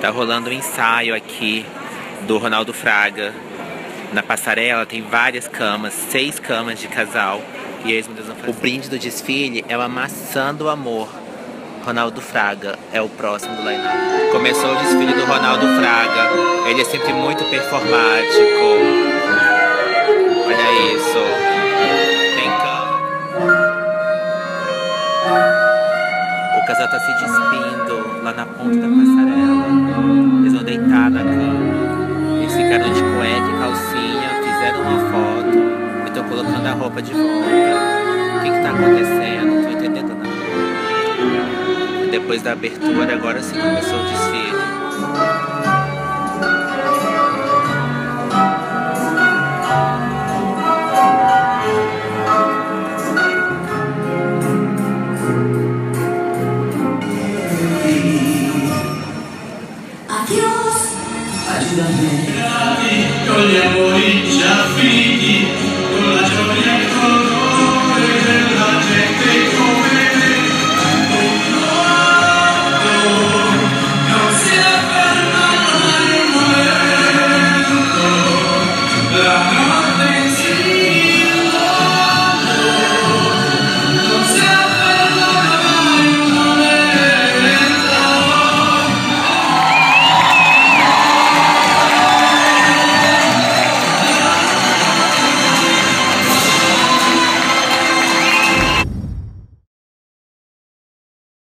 Tá rolando um ensaio aqui do Ronaldo Fraga. Na passarela tem várias camas, seis camas de casal. E eles fazer. O brinde do desfile é uma maçã do amor. Ronaldo Fraga é o próximo do line Começou o desfile do Ronaldo Fraga. Ele é sempre muito performático. Olha isso. Casal tá se despindo lá na ponta da passarela. Eles vão deitar na cama. Eles ficaram de cueca e calcinha, fizeram uma foto e estão colocando a roupa de volta. O que que tá acontecendo? Não tô entendendo nada. Depois da abertura, agora sim começou o desfile. ayúdame. Ayúdame, yo